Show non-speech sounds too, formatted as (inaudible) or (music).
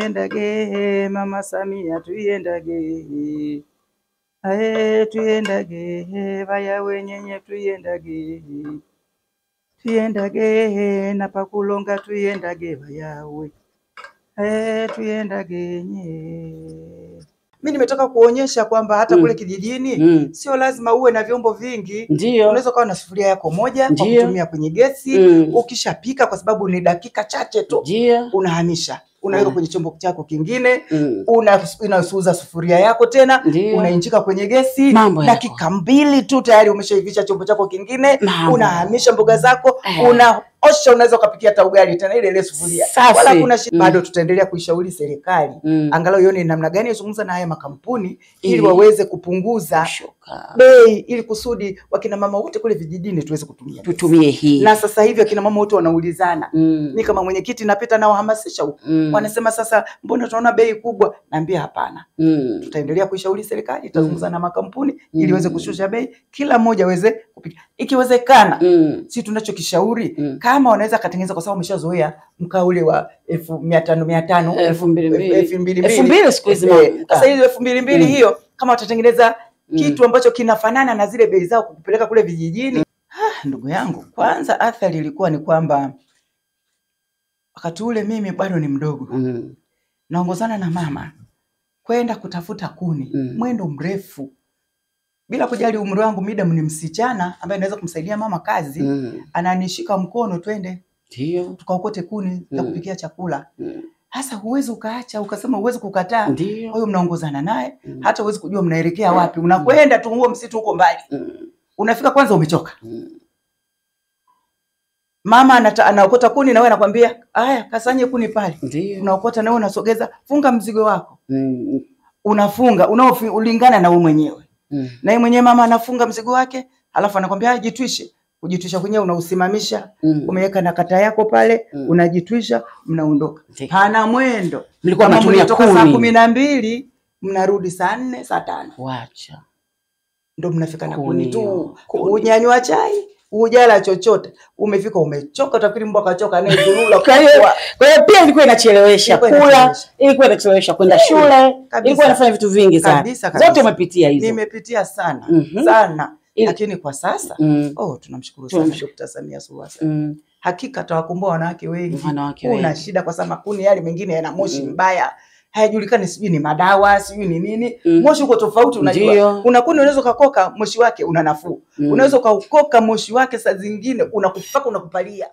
Tuyendage Mama Samia tuiendage ae tuiendage vaya wenyenye tuiendage tuiendage na pakulonga tuiendage vayawe ae nye mi nimetoka kuonyesha kwamba hata Mm. kule kijijini Mm. sio lazima uwe na vyombo vingi Ndio. unaweza ukawa na sufuria yako moja kwa kutumia kwenye gesi Mm. ukishapika kwa sababu ni dakika chache tu Ndio. unahamisha unaweka Mm. kwenye chombo chako kingine Mm. una unasuuza sufuria yako tena unainjika kwenye gesi Mambo yako. dakika mbili tu tayari umeshaivisha chombo chako kingine Mambo. unahamisha mboga zako Eh. unaosha unaweza ukapikia hata ugali tena ile ile sufuria wala kuna shida Mm. bado tutaendelea kuishauri serikali Mm. angalau ione namna gani yazungumza na haya makampuni ili waweze kupunguza. Bei ili kusudi wakina mama wote kule vijijini tuweze kutumia Tutumie hii. na sasa hivi wakina mama wote wanaulizana Mm. Ni kama mwenyekiti napita nawahamasisha huko Mm. wanasema sasa mbona tunaona bei kubwa naambia hapana Mm. tutaendelea kuishauri serikali itazungumza na makampuni Mm. ili iweze kushusha bei kila mmoja aweze kupiga ikiwezekana Mm. si tunachokishauri Mm. kama wanaweza katengeneza kwa sababu wameshazoea mkaa ule wa elfu mia tano mia tano Elfu mbili mbili. elfu mbili Elfu mbili. mbili siku hizi Eh, sasa hiyo elfu mbili mbili Mm. hiyo kama watatengeneza Mm. Kitu ambacho kinafanana na zile bei zao kukupeleka kule vijijini ah, ndugu yangu kwanza athari ilikuwa ni kwamba wakati ule mimi bado ni mdogo Mm. naongozana na mama kwenda kutafuta kuni Mm. mwendo mrefu bila kujali umri wangu midam ni msichana ambaye naweza kumsaidia mama kazi Mm. ananishika mkono twende Ndio. tukaokote kuni za Mm. kupikia chakula Mm. Hasa huwezi ukaacha ukasema huwezi kukataa kwa Ndio. hiyo mnaongozana naye Mm. hata huwezi kujua mnaelekea wapi unakwenda tu huo msitu huko mbali Mm. unafika kwanza umechoka Mm. mama anata, anaokota kuni na wewe anakwambia haya kasanye kuni pale unaokota na wewe unasogeza funga mzigo wako Mm. unafunga unaolingana na wewe mwenyewe Mm. na yeye mwenyewe mama anafunga mzigo wake alafu anakwambia jitwishe kujitwisha kwenyewe unausimamisha Mm. umeweka na kata yako pale Mm. unajitwisha mnaondoka. Hana pana mwendo. Mlikuwa mnatumia mlitoka saa kumi na mbili mnarudi saa nne saa tano. Wacha. ndo mnafika na Kuni tu. unyanywa chai ujala chochote. Umefika umechoka utafikiri mbwa kachoka (laughs) Kwa hiyo kwa- hiyo pia ilikuwa inachelewesha kula, ilikuwa inachelewesha kwenda shule, ilikuwa inafanya vitu vingi sana. Kabisa, kabisa. Zote umepitia hizo. nimepitia sana. Mhm. sana. Ili- lakini kwa sasa Mm. oh tunamshukuru sana. Dkt. Samia Suluhu Hassan Mm. hakika tawakumbua wanawake wengi Wanawake kuna shida kwa sababu makuni yale mengine yana moshi Mm. mbaya hayajulikani sijui ni madawa sijui ni nini Mm. moshi uko tofauti unajua kuna kuni unaweza ukakoka moshi wake una nafuu Mm. unaweza ukaukoka moshi wake saa zingine unakupaka unakupalia